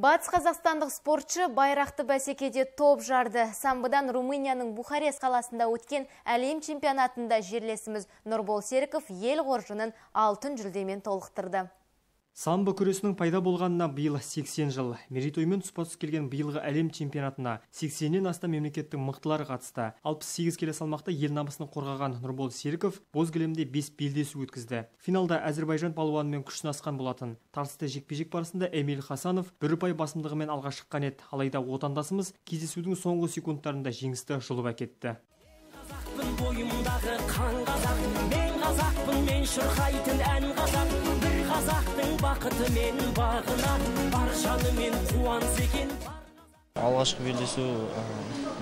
Батыс қазақстандық спортшы байрақты бәсекеде топ жарды. Самбыдан Румынияның Бухарест қаласында өткен әлем чемпионатында жерлесіміз Нұрбол Серіков ел қоржынын алтын жүлдемен толықтырды. Самбо күресінің пайда болғанына биыл 80 жыл. Мерейтоймен тұспа-тұс келген биылғы әлем чемпионатына 80-нен астам мемлекеттің мықтылары қатысты. 68 келі салмақта ел намысын қорғаған Нұрбол Серіков боз кілемде 5 белдесу өткізді. Финалда Әзірбайжан палуанымен күш сынасқан болатын. Тартысты жекпе-жек барысында Эмиль Хасанов бір ұпай басымдығымен алға шыққан еді. Алайда отандасымыз кездесудің соңғы секундтарында жеңісті жұлып әкетті. бойымдағы қан мен қазақпын мен шырқайтын ән қазақтың бақыты мен бағына бар жанымен қуанса екен алғашқы белдесу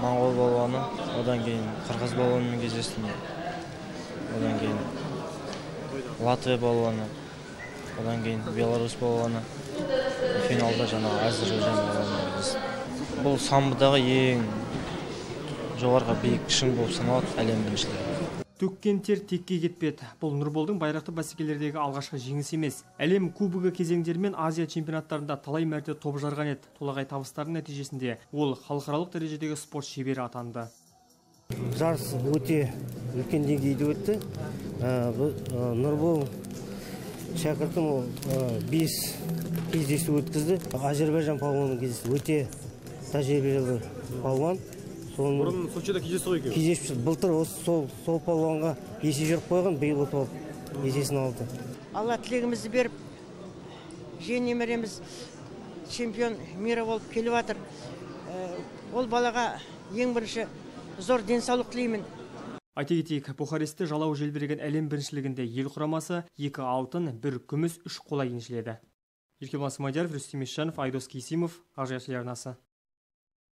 моңғол балуаны одан кейін қырғыз балуанымен кездестім. Одан кейін латвия балуаны одан кейін беларусь балуаны. Финалда жаңағы әзірбайжан балуанымен бұл самбодағы ең жоғарғы биік шың болып саналады әлем біріншілігі. Төккен тер текке кетпеді. Бұл нұрболдың байрақты бәсекелердегі алғашқы жеңісі емес. Әлем кубогы кезеңдері мен азия чемпионаттарында талай мәрте топ жарған еді. Толағай табыстардың нәтижесінде ол халықаралық дәрежедегі спорт шебері атанды. Жарыс өте үлкен деңгейде өтті. Нұрбол шәкіртім ол бес кездесу өткізді. Әзербайжан палуанымен кездесті. Өте тәжірибелі палуан. Бұрын сочида кездесті ғой екеуі? Кездесіп былтыр осы сол сол палуанға есе жіберіп қойған биыл ұтып алып есесін алды. Алла тілегімізді беріп жиен немереміз чемпион мира болып келіп жатыр. Ол балаға ең бірінші зор денсаулық тілеймін. Айта кетейік бухарестте жалау желбіреген әлем біріншілігінде ел құрамасы екі алтын бір күміс үш қола еншіледі. Еркебұлан смадияров рүстем есжанов айдос кейсимов ақжайық телеарнасы.